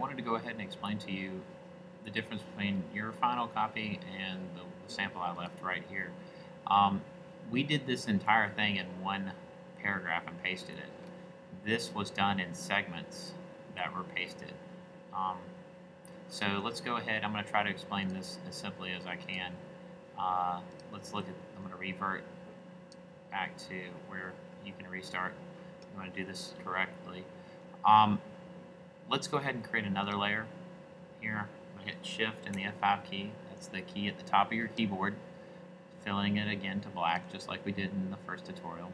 wanted to go ahead and explain to you the difference between your final copy and the, sample I left right here. Um, we did this entire thing in one paragraph and pasted it. This was done in segments that were pasted. Um, so let's go ahead. I'm going to try to explain this as simply as I can. Uh, let's look at, I'm going to revert back to where you can restart. I'm going to do this correctly. Um, let's go ahead and create another layer here. I'm going to hit Shift and the F5 key. That's the key at the top of your keyboard. Filling it again to black, just like we did in the first tutorial.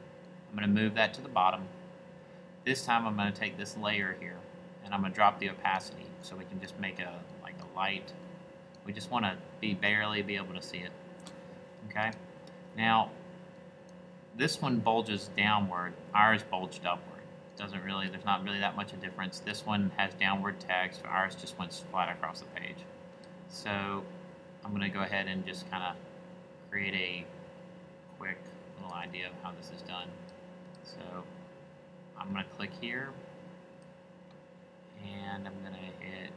I'm going to move that to the bottom. This time I'm going to take this layer here and I'm going to drop the opacity so we can just make a like a light. We just want to be barely be able to see it. Okay. Now this one bulges downward. Ours bulged upward doesn't really, there's not really that much of a difference. This one has downward text, ours just went flat across the page. So I'm going to go ahead and just kind of create a quick little idea of how this is done. So I'm going to click here, and I'm going to hit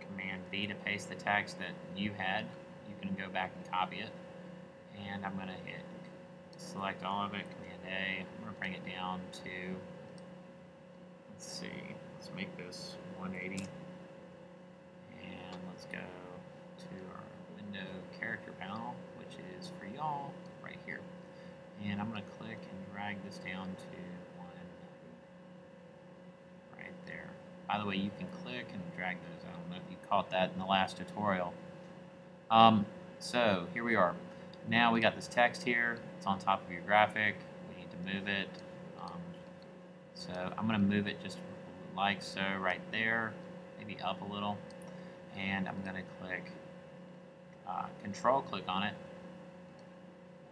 Command V to paste the text that you had. You can go back and copy it, and I'm going to hit select all of it, Command A. I'm going to bring it down to Let's see, let's make this 180. And let's go to our window character panel, which is for y'all right here. And I'm going to click and drag this down to one right there. By the way, you can click and drag those. I don't know if you caught that in the last tutorial. Um, so here we are. Now we got this text here. It's on top of your graphic. We need to move it. So I'm going to move it just like so right there, maybe up a little. And I'm going to click uh, Control, click on it,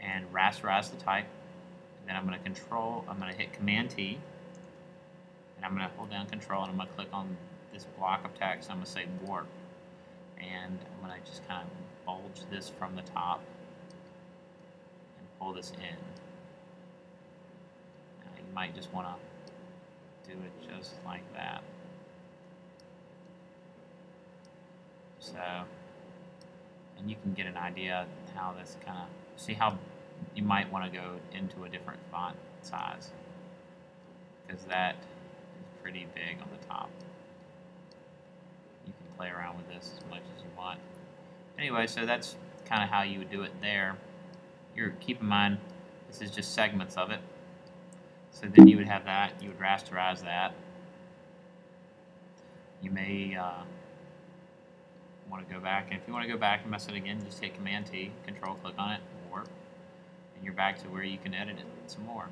and rasterize the type. And then I'm going to control, I'm going to hit Command T, and I'm going to hold down Control, and I'm going to click on this block of text. I'm going to say Warp, and I'm going to just kind of bulge this from the top and pull this in. Now, you might just want to it just like that. So, and you can get an idea how this kind of, see how you might want to go into a different font size because that is pretty big on the top. You can play around with this as much as you want. Anyway, so that's kind of how you would do it there. You're, keep in mind, this is just segments of it. So then you would have that, you would rasterize that. You may uh, want to go back, and if you want to go back and mess it again, just hit Command T, Control click on it, more, and you're back to where you can edit it some more.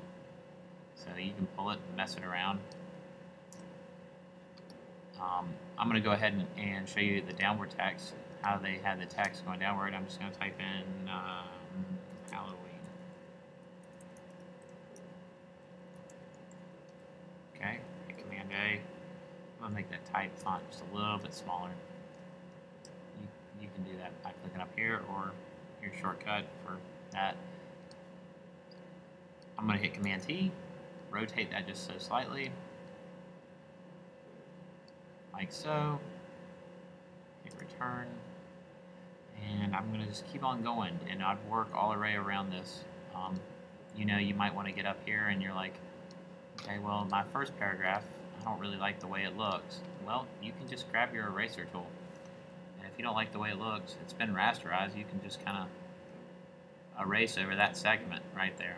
So you can pull it and mess it around. Um, I'm going to go ahead and, and, show you the downward text, how they had the text going downward. I'm just going to type in um, Halloween. Okay, hit Command A. I'm gonna make that type font just a little bit smaller. You, you can do that by clicking up here or your shortcut for that. I'm gonna hit Command T, rotate that just so slightly, like so. Hit return, and I'm gonna just keep on going, and I'd work all the way around this. Um, you know, you might want to get up here, and you're like, Well, my first paragraph, I don't really like the way it looks. Well, you can just grab your eraser tool. And if you don't like the way it looks, it's been rasterized, you can just kind of erase over that segment right there.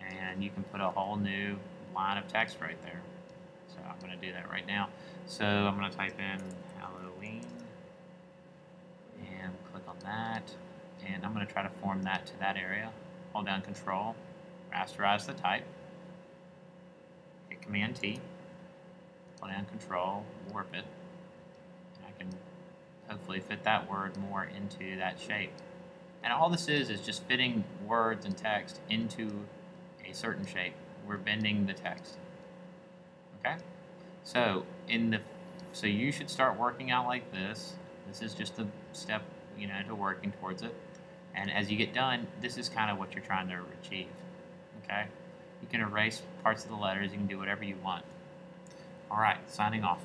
And you can put a whole new line of text right there. So I'm going to do that right now. So I'm going to type in Halloween and click on that. And I'm going to try to form that to that area. Hold down Control rasterize the type, hit Command T, down Control, warp it, and I can hopefully fit that word more into that shape. And all this is is just fitting words and text into a certain shape. We're bending the text. Okay? So in the so you should start working out like this. This is just a step, you know, to working towards it. And as you get done, this is kind of what you're trying to achieve okay? You can erase parts of the letters, you can do whatever you want. All right, signing off.